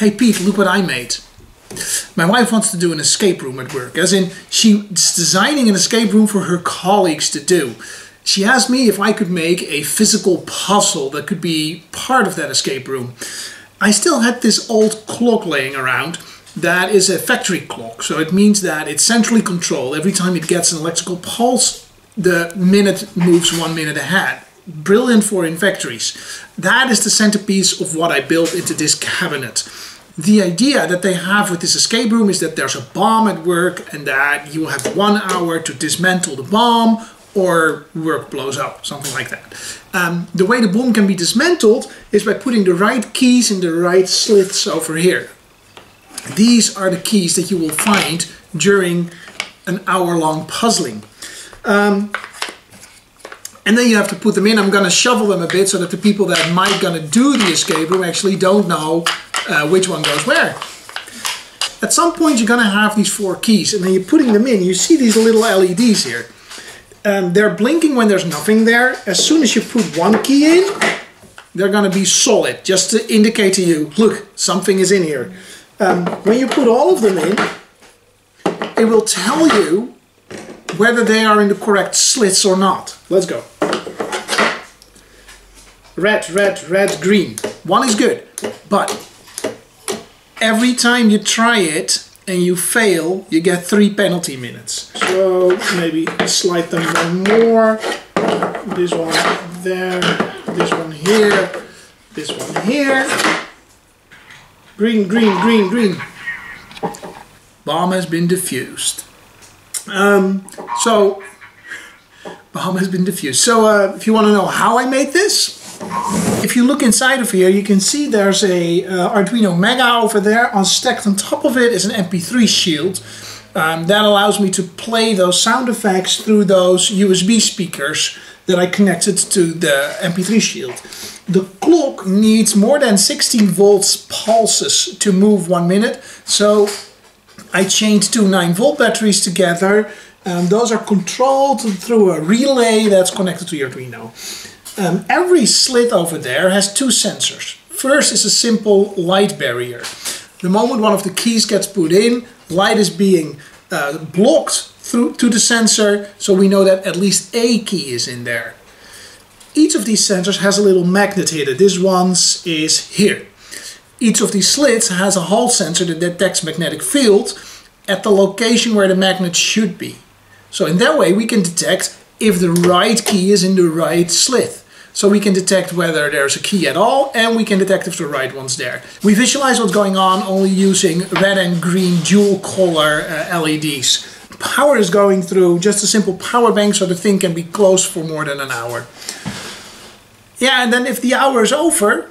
hey Pete, look what I made. My wife wants to do an escape room at work, as in she's designing an escape room for her colleagues to do. She asked me if I could make a physical puzzle that could be part of that escape room. I still had this old clock laying around that is a factory clock, so it means that it's centrally controlled. Every time it gets an electrical pulse, the minute moves one minute ahead. Brilliant for in factories. That is the centerpiece of what I built into this cabinet the idea that they have with this escape room is that there's a bomb at work and that you have one hour to dismantle the bomb or work blows up, something like that. Um, the way the bomb can be dismantled is by putting the right keys in the right slits over here. These are the keys that you will find during an hour-long puzzling. Um, and then you have to put them in. I'm going to shovel them a bit so that the people that might going to do the escape room actually don't know uh, which one goes where. At some point you're going to have these four keys and then you're putting them in. You see these little LEDs here. Um, they're blinking when there's nothing there. As soon as you put one key in, they're going to be solid, just to indicate to you, look, something is in here. Um, when you put all of them in, it will tell you whether they are in the correct slits or not. Let's go. Red, red, red, green. One is good, but every time you try it and you fail, you get three penalty minutes. So maybe slide them one more. This one there, this one here, this one here. Green, green, green, green. Bomb has been diffused. Um, so, bomb has been diffused. So uh, if you want to know how I made this, if you look inside of here, you can see there's a uh, Arduino Mega over there. On stacked on top of it is an MP3 shield. Um, that allows me to play those sound effects through those USB speakers that I connected to the MP3 shield. The clock needs more than 16 volts pulses to move one minute, so I chained two 9 volt batteries together. Um, those are controlled through a relay that's connected to your Arduino. Um, every slit over there has two sensors. First is a simple light barrier. The moment one of the keys gets put in, light is being uh, blocked through to the sensor, so we know that at least a key is in there. Each of these sensors has a little magnet here. This one's is here. Each of these slits has a Hall sensor that detects magnetic field at the location where the magnet should be. So in that way we can detect if the right key is in the right slit. So we can detect whether there's a key at all and we can detect if the right one's there. We visualize what's going on only using red and green dual color uh, LEDs. Power is going through just a simple power bank so the thing can be closed for more than an hour. Yeah, and then if the hour is over,